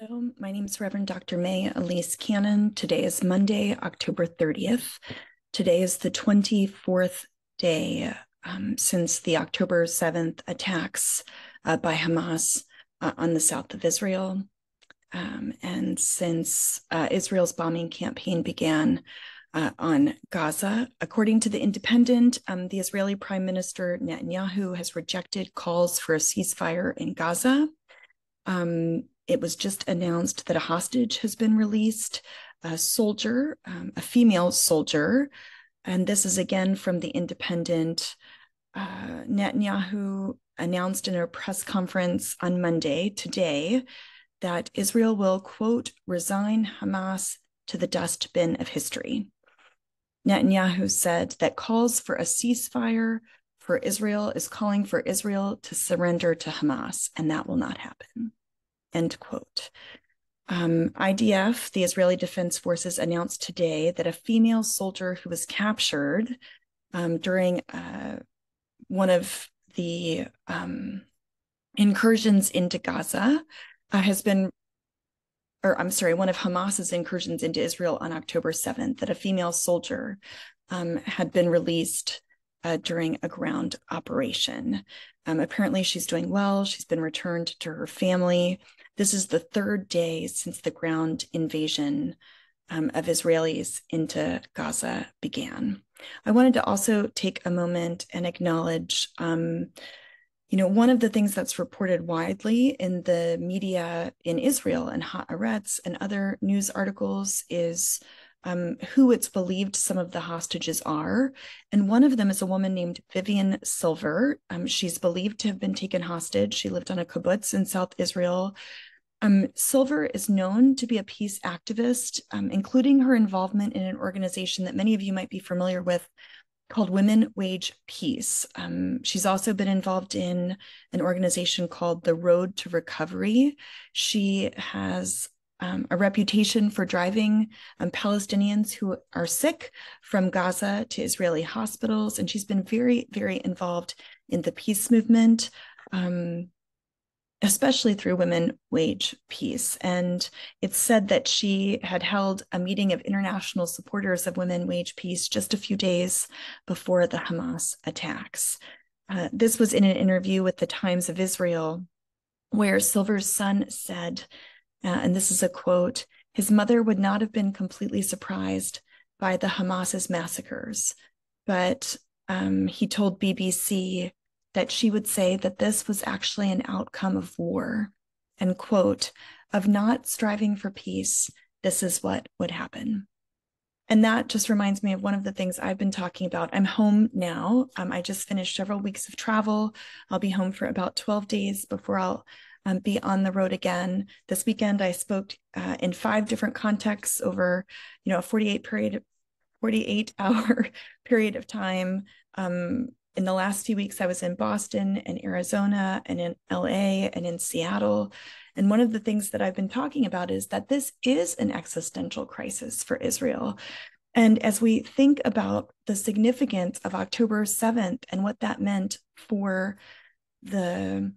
Hello, my name is Reverend Dr. Mae Elise Cannon. Today is Monday, October 30th. Today is the 24th day um, since the October 7th attacks uh, by Hamas uh, on the south of Israel. Um, and since uh, Israel's bombing campaign began uh, on Gaza, according to The Independent, um, the Israeli Prime Minister Netanyahu has rejected calls for a ceasefire in Gaza. Um, it was just announced that a hostage has been released, a soldier, um, a female soldier. And this is again from the Independent. Uh, Netanyahu announced in a press conference on Monday, today, that Israel will, quote, resign Hamas to the dustbin of history. Netanyahu said that calls for a ceasefire for Israel is calling for Israel to surrender to Hamas, and that will not happen. End quote. Um, IDF, the Israeli Defense Forces, announced today that a female soldier who was captured um, during uh, one of the um, incursions into Gaza uh, has been, or I'm sorry, one of Hamas's incursions into Israel on October 7th, that a female soldier um, had been released uh, during a ground operation. Um, apparently, she's doing well. She's been returned to her family. This is the third day since the ground invasion um, of Israelis into Gaza began. I wanted to also take a moment and acknowledge, um, you know, one of the things that's reported widely in the media in Israel and Haaretz and other news articles is um, who it's believed some of the hostages are. And one of them is a woman named Vivian Silver. Um, she's believed to have been taken hostage. She lived on a kibbutz in South Israel. Um, Silver is known to be a peace activist, um, including her involvement in an organization that many of you might be familiar with called Women Wage Peace. Um, she's also been involved in an organization called the Road to Recovery. She has um, a reputation for driving um, Palestinians who are sick from Gaza to Israeli hospitals. And she's been very, very involved in the peace movement, um, especially through Women Wage Peace. And it's said that she had held a meeting of international supporters of Women Wage Peace just a few days before the Hamas attacks. Uh, this was in an interview with the Times of Israel, where Silver's son said, uh, and this is a quote His mother would not have been completely surprised by the Hamas's massacres, but um, he told BBC that she would say that this was actually an outcome of war and quote of not striving for peace this is what would happen and that just reminds me of one of the things I've been talking about. I'm home now. Um, I just finished several weeks of travel. I'll be home for about 12 days before I'll um, be on the road again. This weekend, I spoke uh, in five different contexts over, you know, a 48 period, 48 hour period of time. Um, in the last few weeks, I was in Boston and Arizona and in LA and in Seattle. And one of the things that I've been talking about is that this is an existential crisis for Israel. And as we think about the significance of October 7th and what that meant for the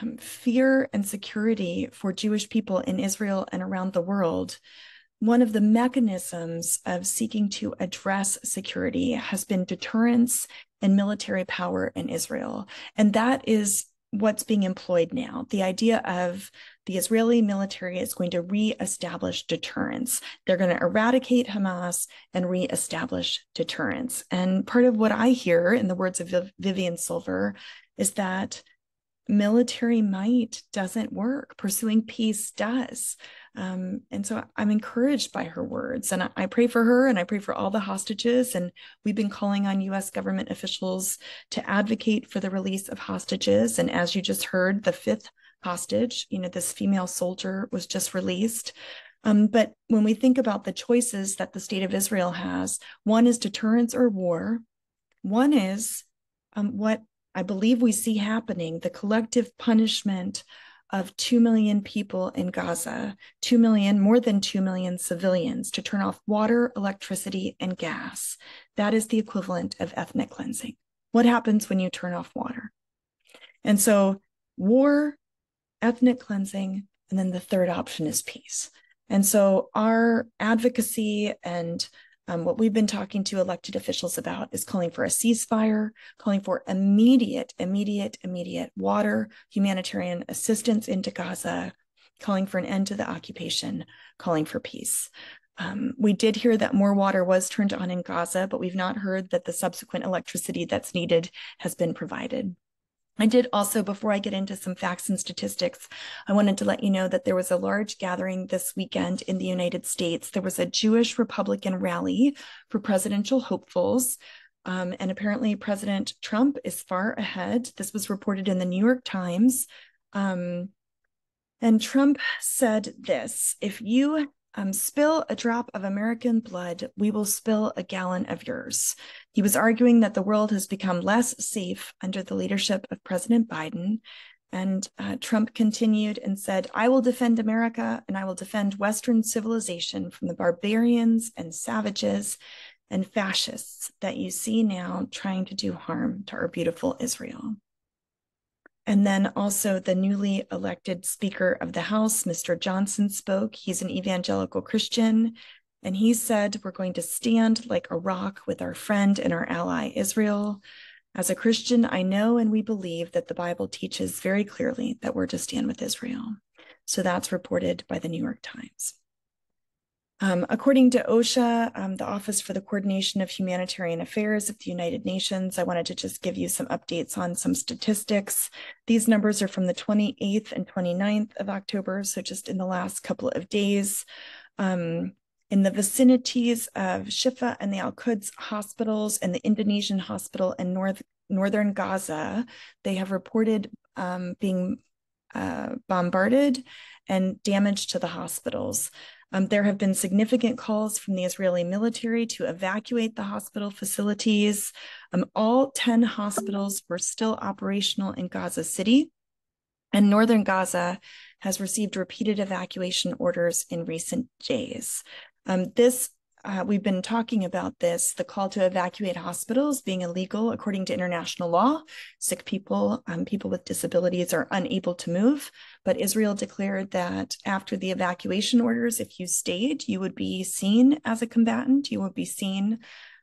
um, fear and security for Jewish people in Israel and around the world, one of the mechanisms of seeking to address security has been deterrence and military power in Israel. And that is what's being employed now. The idea of the Israeli military is going to reestablish deterrence. They're going to eradicate Hamas and reestablish deterrence. And part of what I hear, in the words of Vivian Silver, is that military might doesn't work. Pursuing peace does. Um, and so I'm encouraged by her words. And I, I, pray for her and I pray for all the hostages. And we've been calling on US government officials to advocate for the release of hostages. And as you just heard, the fifth hostage, you know, this female soldier was just released. Um, but when we think about the choices that the state of Israel has, one is deterrence or war. One is um, what I believe we see happening the collective punishment of 2 million people in Gaza, 2 million, more than 2 million civilians to turn off water, electricity, and gas. That is the equivalent of ethnic cleansing. What happens when you turn off water? And so, war, ethnic cleansing, And then the third option is peace. And so our advocacy and um, what we've been talking to elected officials about is calling for a ceasefire, calling for immediate, immediate, immediate water, humanitarian assistance into Gaza, calling for an end to the occupation, calling for peace. Um, we did hear that more water was turned on in Gaza, but we've not heard that the subsequent electricity that's needed has been provided. I did also, before I get into some facts and statistics, I wanted to let you know that there was a large gathering this weekend in the United States. There was a Jewish Republican rally for presidential hopefuls. Um, and apparently, President Trump is far ahead. This was reported in the New York Times. Um, and Trump said this if you um, spill a drop of American blood, we will spill a gallon of yours. He was arguing that the world has become less safe under the leadership of President Biden. And uh, Trump continued and said, I will defend America and I will defend Western civilization from the barbarians and savages and fascists that you see now trying to do harm to our beautiful Israel. And then also the newly elected Speaker of the House, Mr. Johnson, spoke. He's an evangelical Christian. And he said, We're going to stand like a rock with our friend and our ally, Israel. As a Christian, I know and we believe that the Bible teaches very clearly that we're to stand with Israel. So that's reported by the New York Times. Um, according to OCHA, um, the Office for the Coordination of Humanitarian Affairs of the United Nations, I wanted to just give you some updates on some statistics. These numbers are from the 28th and 29th of October, so just in the last couple of days. Um, in the vicinities of Shifa and the Al Quds hospitals and the Indonesian hospital in north, northern Gaza, they have reported um, being uh, bombarded and damage to the hospitals. Um, there have been significant calls from the Israeli military to evacuate the hospital facilities. Um, all 10 hospitals were still operational in Gaza City, and northern Gaza has received repeated evacuation orders in recent days. Um, this uh, we've been talking about this the call to evacuate hospitals being illegal according to international law. Sick people, um, people with disabilities are unable to move. But Israel declared that after the evacuation orders, if you stayed, you would be seen as a combatant, you would be seen.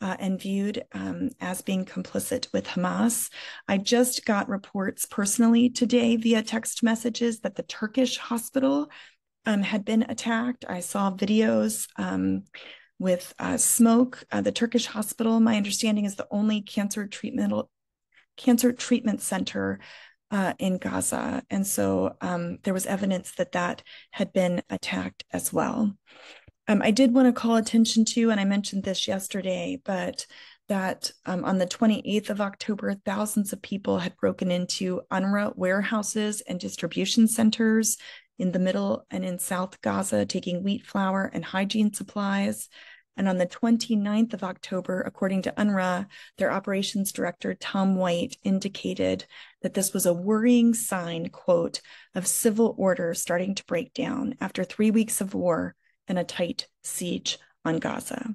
Uh, and viewed um, as being complicit with Hamas. I just got reports personally today via text messages that the Turkish hospital um, had been attacked. I saw videos um, with uh, smoke. Uh, the Turkish hospital, my understanding, is the only cancer treatment cancer treatment center uh, in Gaza, and so um, there was evidence that that had been attacked as well. Um, I did want to call attention to, and I mentioned this yesterday, but that um, on the 28th of October, thousands of people had broken into UNRWA warehouses and distribution centers in the middle and in South Gaza, taking wheat flour and hygiene supplies. And on the 29th of October, according to UNRWA, their operations director, Tom White, indicated that this was a worrying sign, quote, of civil order starting to break down after three weeks of war and a tight siege on Gaza.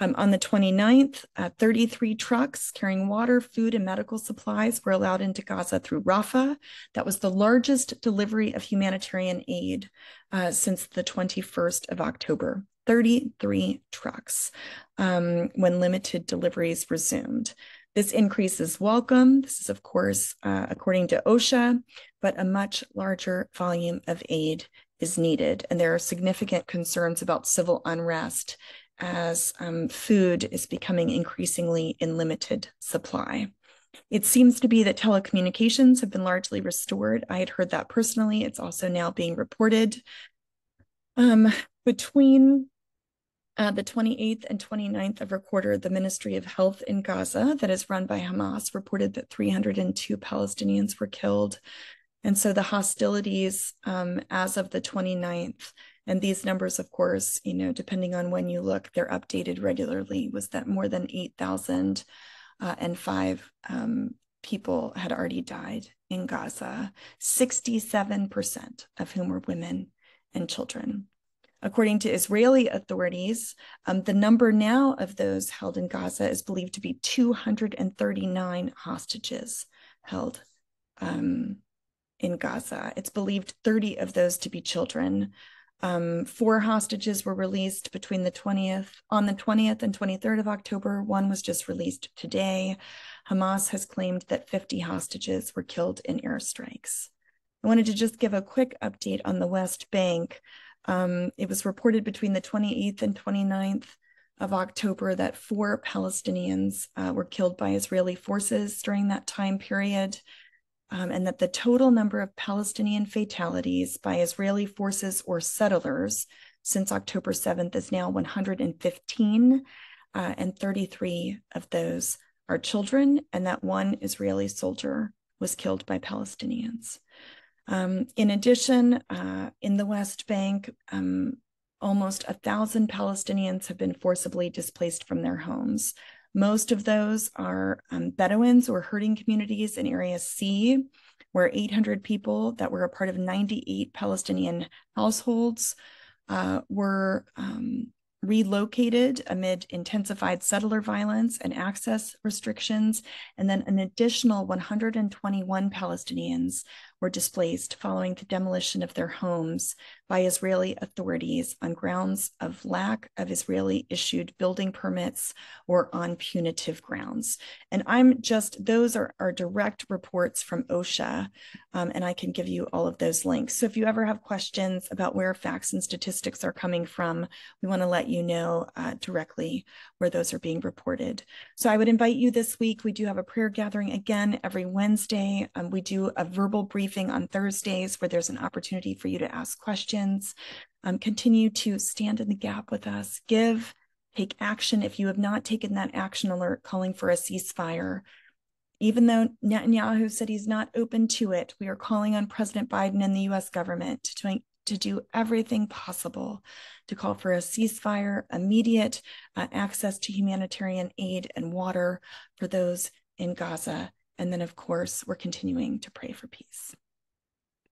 Um, on the 29th, uh, 33 trucks carrying water, food, and medical supplies were allowed into Gaza through Rafah. That was the largest delivery of humanitarian aid uh, since the 21st of October. 33 trucks um, when limited deliveries resumed. This increase is welcome. This is, of course, uh, according to OCHA, but a much larger volume of aid is needed. And there are significant concerns about civil unrest as um, food is becoming increasingly in limited supply. It seems to be that telecommunications have been largely restored. I had heard that personally. It's also now being reported. Um, between uh, the 28th and 29th of Recorder, the Ministry of Health in Gaza, that is run by Hamas, reported that 302 Palestinians were killed. And so the hostilities um, as of the 29th, and these numbers, of course, you know, depending on when you look, they're updated regularly, was that more than 8,000 uh, and five um, people had already died in Gaza, 67% of whom were women and children. According to Israeli authorities, um, the number now of those held in Gaza is believed to be 239 hostages held um, in Gaza. It's believed 30 of those to be children. Um, four hostages were released between the 20th, on the 20th and 23rd of October. One was just released today. Hamas has claimed that 50 hostages were killed in airstrikes. I wanted to just give a quick update on the West Bank. Um, it was reported between the 28th and 29th of October that four Palestinians uh, were killed by Israeli forces during that time period, um, and that the total number of Palestinian fatalities by Israeli forces or settlers since October 7th is now 115, uh, and 33 of those are children, and that one Israeli soldier was killed by Palestinians. Um, in addition, uh, in the West Bank, um, almost a thousand Palestinians have been forcibly displaced from their homes. Most of those are um, Bedouins or herding communities in Area C, where 800 people that were a part of 98 Palestinian households uh, were um, relocated amid intensified settler violence and access restrictions. And then an additional 121 Palestinians were displaced following the demolition of their homes by Israeli authorities on grounds of lack of Israeli issued building permits or on punitive grounds. And I'm just, those are, are direct reports from OCHA, um, and I can give you all of those links. So if you ever have questions about where facts and statistics are coming from, we want to let you know uh, directly where those are being reported. So I would invite you this week. We do have a prayer gathering again every Wednesday. Um, we do a verbal briefing on Thursdays where there's an opportunity for you to ask questions. Um, continue to stand in the gap with us, give, take action. If you have not taken that action alert calling for a ceasefire, even though Netanyahu said he's not open to it, we are calling on President Biden and the US government to, to do everything possible to call for a ceasefire, immediate uh, access to humanitarian aid and water for those in Gaza. And then, of course, we're continuing to pray for peace.